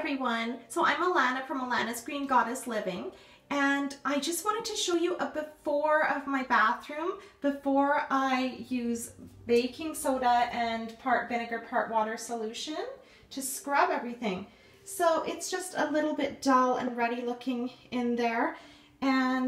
everyone. So I'm Alana from Alana's Green Goddess Living and I just wanted to show you a before of my bathroom before I use baking soda and part vinegar, part water solution to scrub everything. So it's just a little bit dull and ruddy looking in there and